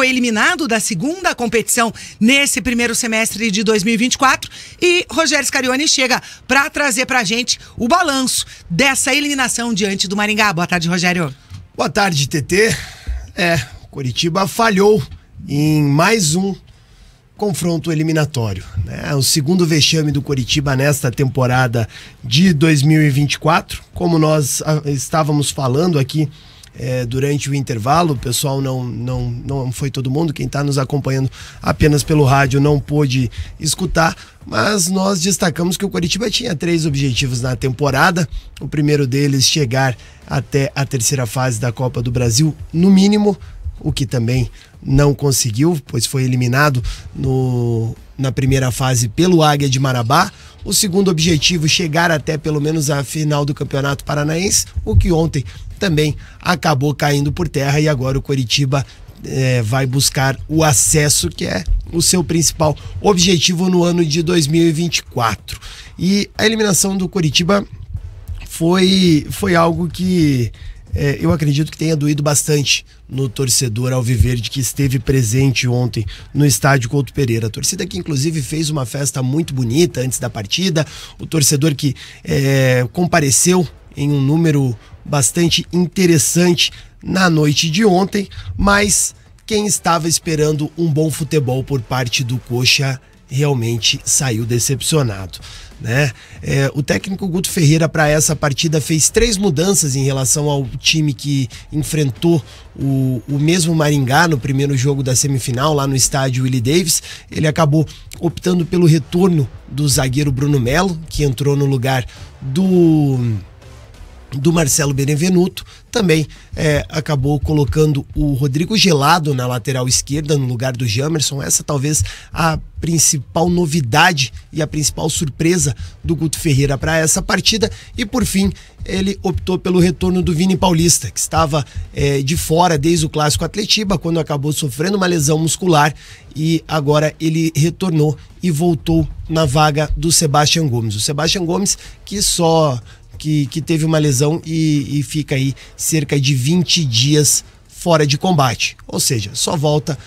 foi eliminado da segunda competição nesse primeiro semestre de 2024 e Rogério Scarione chega para trazer pra gente o balanço dessa eliminação diante do Maringá. Boa tarde, Rogério. Boa tarde, TT. É, Curitiba falhou em mais um confronto eliminatório. Né? O segundo vexame do Coritiba nesta temporada de 2024. Como nós ah, estávamos falando aqui é, durante o intervalo, o pessoal não, não, não foi todo mundo, quem está nos acompanhando apenas pelo rádio não pôde escutar, mas nós destacamos que o Coritiba tinha três objetivos na temporada. O primeiro deles, chegar até a terceira fase da Copa do Brasil, no mínimo, o que também não conseguiu, pois foi eliminado no, na primeira fase pelo Águia de Marabá. O segundo objetivo, chegar até pelo menos a final do Campeonato Paranaense, o que ontem também acabou caindo por terra e agora o Coritiba é, vai buscar o acesso, que é o seu principal objetivo no ano de 2024. E a eliminação do Coritiba foi, foi algo que é, eu acredito que tenha doído bastante no torcedor Alviverde que esteve presente ontem no estádio Couto Pereira. A torcida que inclusive fez uma festa muito bonita antes da partida, o torcedor que é, compareceu em um número bastante interessante na noite de ontem, mas quem estava esperando um bom futebol por parte do Coxa realmente saiu decepcionado né? É, o técnico Guto Ferreira para essa partida fez três mudanças em relação ao time que enfrentou o, o mesmo Maringá no primeiro jogo da semifinal lá no estádio Willie Davis. Ele acabou optando pelo retorno do zagueiro Bruno Melo, que entrou no lugar do do Marcelo Benevenuto, também é, acabou colocando o Rodrigo Gelado na lateral esquerda no lugar do Jamerson. Essa talvez a principal novidade e a principal surpresa do Guto Ferreira para essa partida. E por fim, ele optou pelo retorno do Vini Paulista, que estava é, de fora desde o clássico Atletiba, quando acabou sofrendo uma lesão muscular e agora ele retornou e voltou na vaga do Sebastião Gomes. O Sebastião Gomes que só que, que teve uma lesão e, e fica cerca de 20 dias fora de combate. Ou seja, só volta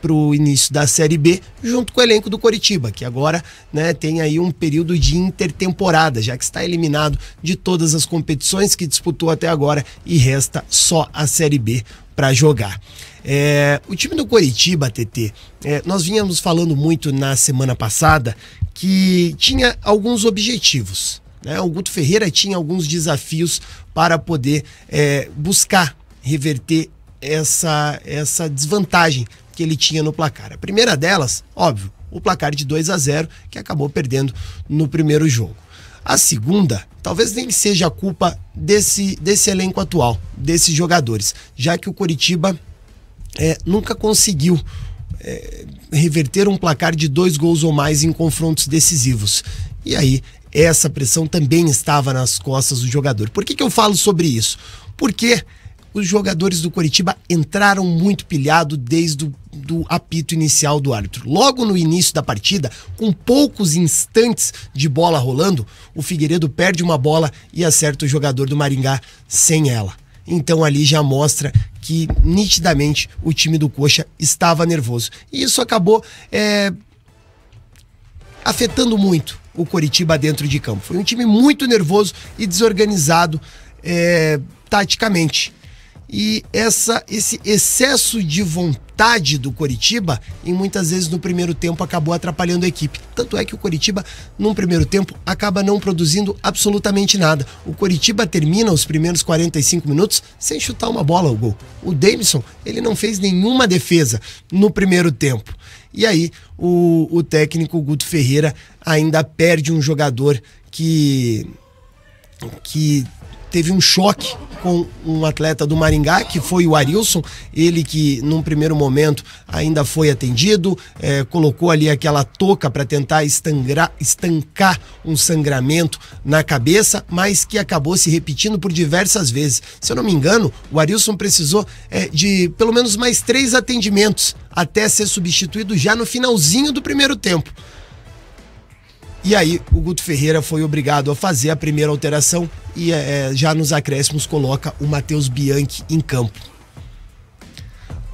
para o início da Série B, junto com o elenco do Coritiba, que agora né, tem aí um período de intertemporada, já que está eliminado de todas as competições que disputou até agora e resta só a Série B para jogar. É, o time do Coritiba, TT, é, nós vínhamos falando muito na semana passada que tinha alguns objetivos. Né? O Guto Ferreira tinha alguns desafios para poder é, buscar reverter essa, essa desvantagem que ele tinha no placar. A primeira delas, óbvio, o placar de 2 a 0 que acabou perdendo no primeiro jogo. A segunda, talvez nem seja a culpa desse, desse elenco atual, desses jogadores, já que o Coritiba é, nunca conseguiu é, reverter um placar de dois gols ou mais em confrontos decisivos. E aí essa pressão também estava nas costas do jogador. Por que, que eu falo sobre isso? Porque os jogadores do Coritiba entraram muito pilhado desde o do apito inicial do árbitro. Logo no início da partida, com poucos instantes de bola rolando, o Figueiredo perde uma bola e acerta o jogador do Maringá sem ela. Então ali já mostra que nitidamente o time do Coxa estava nervoso. E isso acabou é, afetando muito o Coritiba dentro de campo. Foi um time muito nervoso e desorganizado é, taticamente. E essa, esse excesso de vontade do Coritiba, em muitas vezes no primeiro tempo, acabou atrapalhando a equipe. Tanto é que o Coritiba, num primeiro tempo, acaba não produzindo absolutamente nada. O Coritiba termina os primeiros 45 minutos sem chutar uma bola ao gol. O Davidson, ele não fez nenhuma defesa no primeiro tempo. E aí o, o técnico Guto Ferreira ainda perde um jogador que que teve um choque com um atleta do Maringá, que foi o Arilson, ele que num primeiro momento ainda foi atendido, é, colocou ali aquela touca para tentar estangrar, estancar um sangramento na cabeça, mas que acabou se repetindo por diversas vezes. Se eu não me engano, o Arilson precisou é, de pelo menos mais três atendimentos até ser substituído já no finalzinho do primeiro tempo. E aí o Guto Ferreira foi obrigado a fazer a primeira alteração e é, já nos acréscimos coloca o Matheus Bianchi em campo.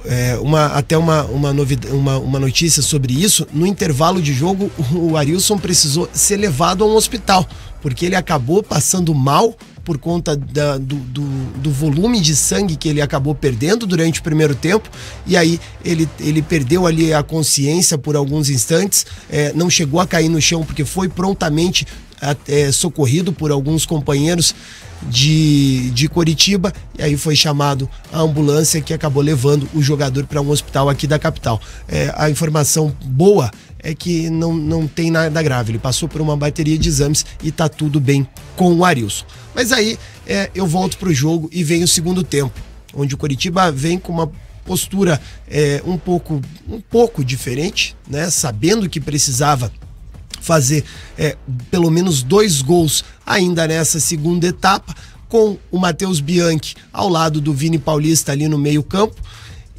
é, uma, até uma, uma, novidade, uma, uma notícia sobre isso. No intervalo de jogo, o Arilson precisou ser levado a um hospital, porque ele acabou passando mal por conta da, do, do, do, volume de sangue que ele acabou perdendo durante o primeiro tempo. E aí ele, ele perdeu ali a consciência por alguns instantes, é, não chegou a cair no chão porque foi prontamente é, socorrido por alguns companheiros de, de Coritiba e aí foi chamado a ambulância que acabou levando o jogador para um hospital aqui da capital. É, a informação boa é que não, não tem nada grave. Ele passou por uma bateria de exames e tá tudo bem com o Arilson. Mas aí é, eu volto pro jogo e vem o segundo tempo, onde o Coritiba vem com uma postura é, um pouco um pouco diferente, né? Sabendo que precisava fazer é, pelo menos dois gols ainda nessa segunda etapa, com o Matheus Bianchi ao lado do Vini Paulista ali no meio-campo.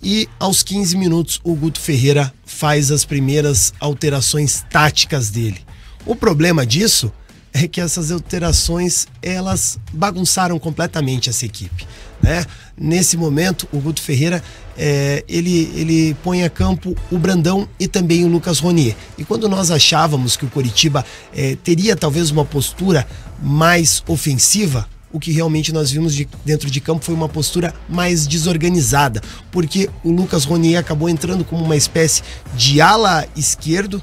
E aos 15 minutos, o Guto Ferreira faz as primeiras alterações táticas dele. O problema disso é que essas alterações elas bagunçaram completamente essa equipe. Né? Nesse momento, o Guto Ferreira é, ele, ele põe a campo o Brandão e também o Lucas Ronier. E quando nós achávamos que o Coritiba é, teria talvez uma postura mais ofensiva, o que realmente nós vimos de, dentro de campo foi uma postura mais desorganizada, porque o Lucas Ronier acabou entrando como uma espécie de ala esquerdo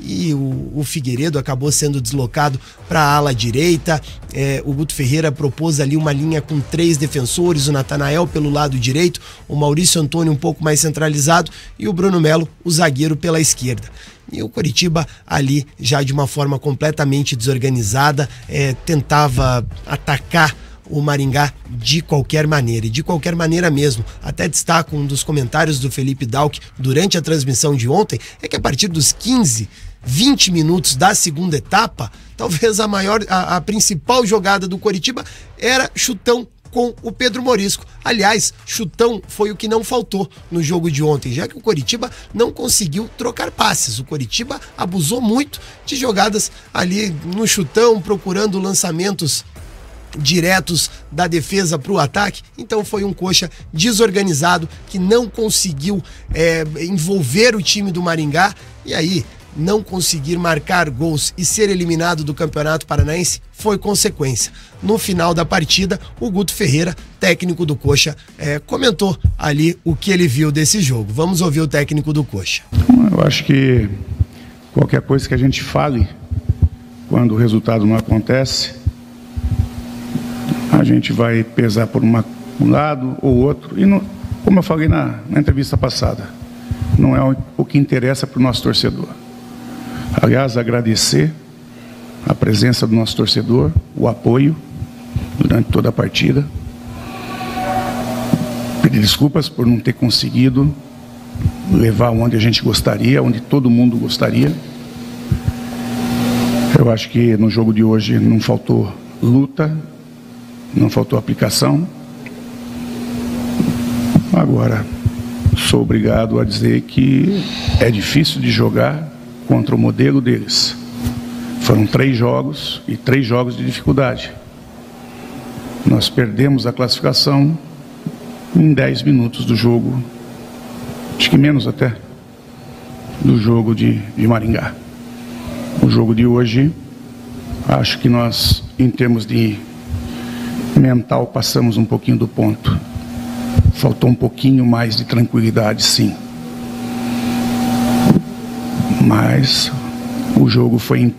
e o, o Figueiredo acabou sendo deslocado para a ala direita. É, o Guto Ferreira propôs ali uma linha com três defensores: o Natanael pelo lado direito, o Maurício Antônio um pouco mais centralizado e o Bruno Melo, o zagueiro, pela esquerda. E o Coritiba ali já de uma forma completamente desorganizada é, tentava atacar o Maringá de qualquer maneira, e de qualquer maneira mesmo. Até destaco um dos comentários do Felipe Dalk durante a transmissão de ontem, é que a partir dos 15, 20 minutos da segunda etapa, talvez a maior, a, a principal jogada do Coritiba era chutão com o Pedro Morisco. Aliás, chutão foi o que não faltou no jogo de ontem, já que o Coritiba não conseguiu trocar passes. O Coritiba abusou muito de jogadas ali no chutão, procurando lançamentos diretos da defesa para o ataque. Então foi um coxa desorganizado que não conseguiu é, envolver o time do Maringá. E aí, não conseguir marcar gols e ser eliminado do Campeonato Paranaense foi consequência. No final da partida, o Guto Ferreira, técnico do Coxa, é, comentou ali o que ele viu desse jogo. Vamos ouvir o técnico do Coxa. Eu acho que qualquer coisa que a gente fale quando o resultado não acontece, a gente vai pesar por uma, um lado ou outro. E, como eu falei na, na entrevista passada, não é o que interessa para o nosso torcedor. Aliás, agradecer a presença do nosso torcedor, o apoio durante toda a partida. Pedir desculpas por não ter conseguido levar onde a gente gostaria, onde todo mundo gostaria. Eu acho que no jogo de hoje não faltou luta, não faltou aplicação. Agora, sou obrigado a dizer que é difícil de jogar contra o modelo deles. Foram três jogos e três jogos de dificuldade. Nós perdemos a classificação em dez minutos do jogo, acho que menos até, do jogo de, de Maringá. O jogo de hoje, acho que nós, em termos de mental passamos um pouquinho do ponto. Faltou um pouquinho mais de tranquilidade, sim. Mas o jogo foi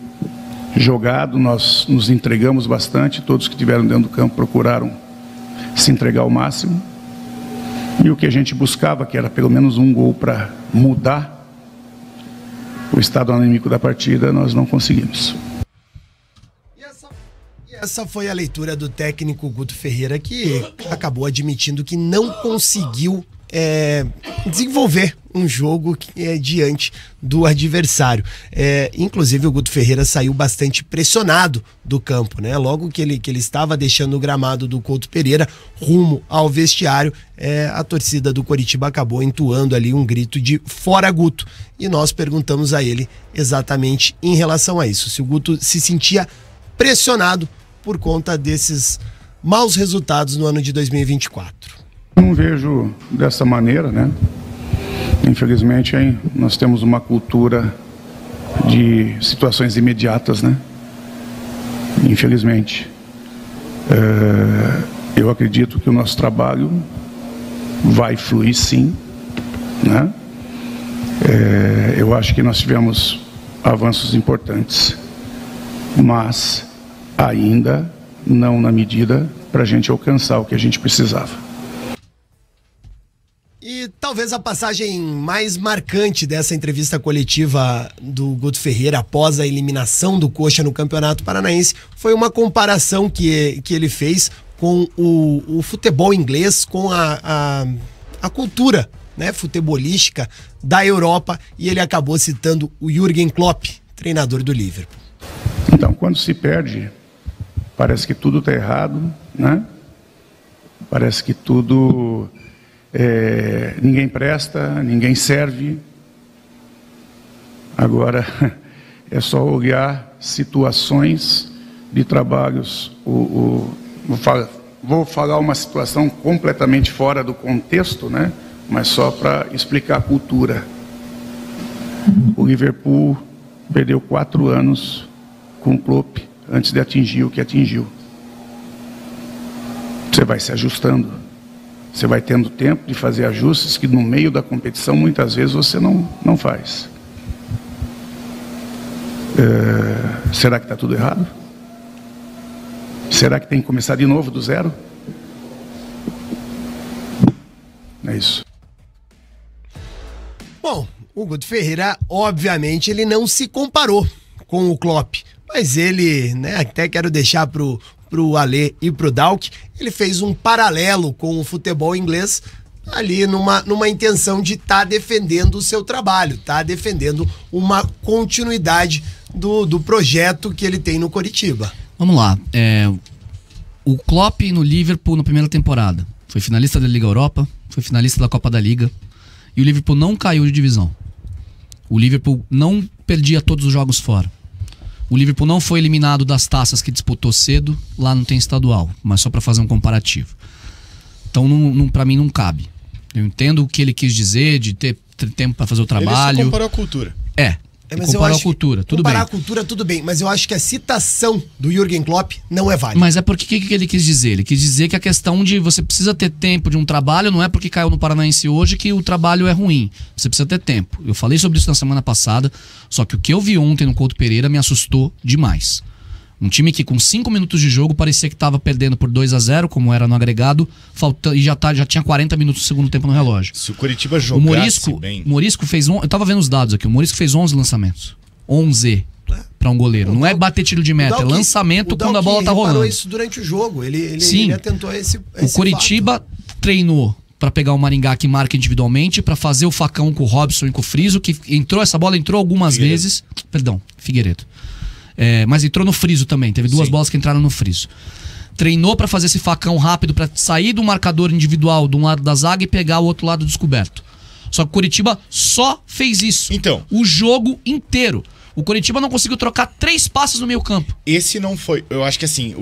jogado, nós nos entregamos bastante, todos que estiveram dentro do campo procuraram se entregar ao máximo. E o que a gente buscava, que era pelo menos um gol para mudar o estado anímico da partida, nós não conseguimos. Essa foi a leitura do técnico Guto Ferreira, que acabou admitindo que não conseguiu é, desenvolver um jogo que é diante do adversário. É, inclusive, o Guto Ferreira saiu bastante pressionado do campo, né? Logo que ele, que ele estava deixando o gramado do Couto Pereira rumo ao vestiário, é, a torcida do Coritiba acabou entoando ali um grito de fora Guto. E nós perguntamos a ele exatamente em relação a isso, se o Guto se sentia pressionado por conta desses maus resultados no ano de 2024. Não vejo dessa maneira, né? Infelizmente, hein, nós temos uma cultura de situações imediatas, né? Infelizmente. É, eu acredito que o nosso trabalho vai fluir sim, né? É, eu acho que nós tivemos avanços importantes, mas ainda não na medida para a gente alcançar o que a gente precisava. Talvez a passagem mais marcante dessa entrevista coletiva do Guto Ferreira após a eliminação do Coxa no Campeonato Paranaense foi uma comparação que, que ele fez com o, o futebol inglês, com a, a, a cultura né, futebolística da Europa e ele acabou citando o Jürgen Klopp, treinador do Liverpool. Então, quando se perde, parece que tudo está errado, né? Parece que tudo é, ninguém presta, ninguém serve. Agora é só olhar situações de trabalhos. O, o, vou, falar, vou falar uma situação completamente fora do contexto, né? mas só para explicar a cultura. O Liverpool perdeu quatro anos com o Klopp antes de atingir o que atingiu. Você vai se ajustando. Você vai tendo tempo de fazer ajustes que no meio da competição muitas vezes você não, não faz. É, será que está tudo errado? Será que tem que começar de novo do zero? É isso. Bom, o Guto Ferreira, obviamente, ele não se comparou com o Klopp. Mas ele, né, até quero deixar pro, pro Alê e pro Dalk, ele fez um paralelo com o futebol inglês ali numa, numa intenção de estar tá defendendo o seu trabalho, tá defendendo uma continuidade do, do projeto que ele tem no Coritiba. Vamos lá. É, o Klopp no Liverpool na primeira temporada foi finalista da Liga Europa, foi finalista da Copa da Liga e o Liverpool não caiu de divisão. O Liverpool não perdia todos os jogos fora. O Liverpool não foi eliminado das taças que disputou cedo, lá não tem estadual, mas só para fazer um comparativo. Então, não, não para mim, não cabe. Eu entendo o que ele quis dizer de ter, ter tempo para fazer o trabalho. Ele comparou a cultura. É, é, mas comparar a cultura, tudo comparar bem. Comparar a cultura, tudo bem, mas eu acho que a citação do Jürgen Klopp não é válida. Mas é porque o que, que ele quis dizer? Ele quis dizer que a questão de você precisa ter tempo de um trabalho não é porque caiu no Paranaense hoje que o trabalho é ruim. Você precisa ter tempo. Eu falei sobre isso na semana passada, só que o que eu vi ontem no Couto Pereira me assustou demais. Um time que com 5 minutos de jogo parecia que estava perdendo por 2 a 0 como era no agregado, falta, e já, tá, já tinha 40 minutos do segundo tempo no relógio. Se o Curitiba jogasse o Morisco, bem... Morisco fez... On, eu tava vendo os dados aqui. O Morisco fez 11 lançamentos. 11 para um goleiro. Não é bater tiro de meta, é lançamento quando a bola tá rolando. isso durante o jogo. Ele, ele, Sim. ele atentou esse, O Curitiba fato. treinou para pegar o Maringá que marca individualmente, para fazer o facão com o Robson e com o Friso, que entrou, essa bola entrou algumas Figueiredo. vezes. Perdão, Figueiredo. É, mas entrou no Friso também. Teve duas Sim. bolas que entraram no Friso. Treinou para fazer esse facão rápido, para sair do marcador individual de um lado da zaga e pegar o outro lado descoberto. Só que o Curitiba só fez isso. Então. O jogo inteiro. O Coritiba não conseguiu trocar três passes no meio campo. Esse não foi. Eu acho que assim,